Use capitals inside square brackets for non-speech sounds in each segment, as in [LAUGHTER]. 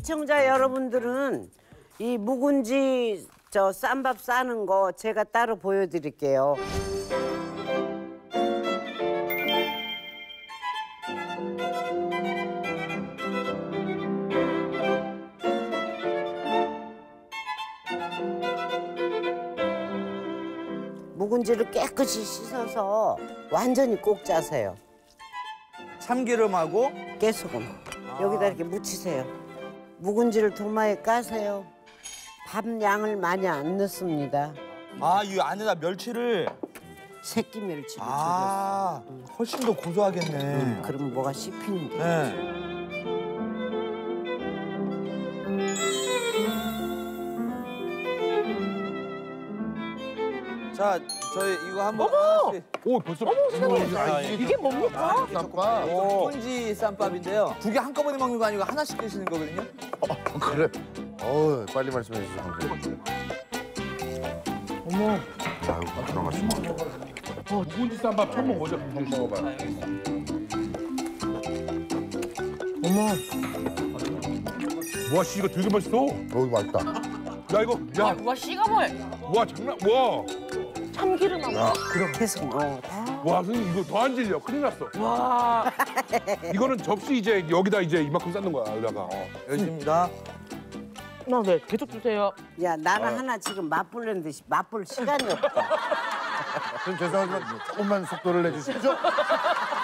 시청자 여러분들은 이 묵은지 저 쌈밥 싸는 거 제가 따로 보여드릴게요. 묵은지를 깨끗이 씻어서 완전히 꼭 짜세요. 참기름하고 깨소금 여기다 이렇게 묻히세요. 묵은지를 도마에 까세요. 밥 양을 많이 안 넣습니다. 아 이 안에다 멸치를 새끼 멸치를 아 훨씬 더 고소하겠네. 줄였어요. 그럼 뭐가 씹히는 게. 네. 자, 저희 이거 한번 하나씩. 오 벌써 아, 예. 이게 뭡니까? 쌈밥. 묵은지 쌈밥인데요. 두 개 한꺼번에 먹는 거 아니고 하나씩 드시는 거거든요. 그래. 어우, 빨리 말씀해 주세요. 선생님. 어머, 자, 이거 들어가시면. 묵은지 쌈밥 처음 먹어보자. 한번 먹어봐. 어머. 와, 씨 이거 되게 맛있어. 어우, 맛있다. 야 이거, 야, 와, 씨가 뭐야? 와 장난, 와, 참기름하고. 그렇게 해서 먹어. 와 선생님 이거 더 안 질려. 큰일 났어. 와. [LAUGHS] 이거는 접시 이제 여기다 이제 이만큼 쌓는 거야 여기다가. 어. 열심입니다. 나 네, 계속 주세요. 야 나는 하나 지금 맛보려는데 시- 맛볼 시간이 없다. [LAUGHS] 좀 죄송하지만 조금만 속도를 내주시죠. [LAUGHS]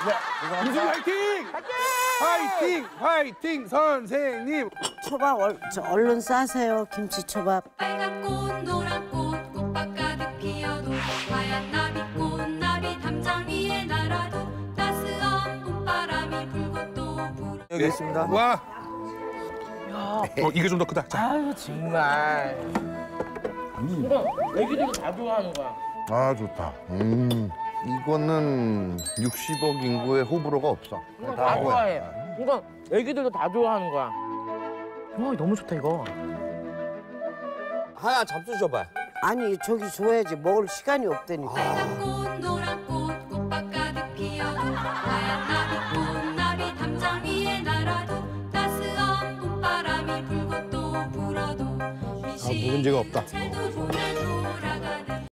네, 죄송합니다. 화이팅! 화이팅! 화이팅! 선생님. 초밥 얼, 저 얼른 싸세요 김치 초밥. 여기 있습니다. 와. 어 이게 좀 더 크다. 자. 아유, 정말. 이거 애기들도 다 좋아하는 거야. 아, 좋다. 음, 이거는 60억 인구의 호불호가 없어. 이거 다 좋아해. 이거 애기들도 다 좋아하는 거야. 와, 너무 좋다, 이거. 하나 잡수 줘봐. 아니 저기 줘야지 먹을 시간이 없다니까. 빨 묵은지가 없다.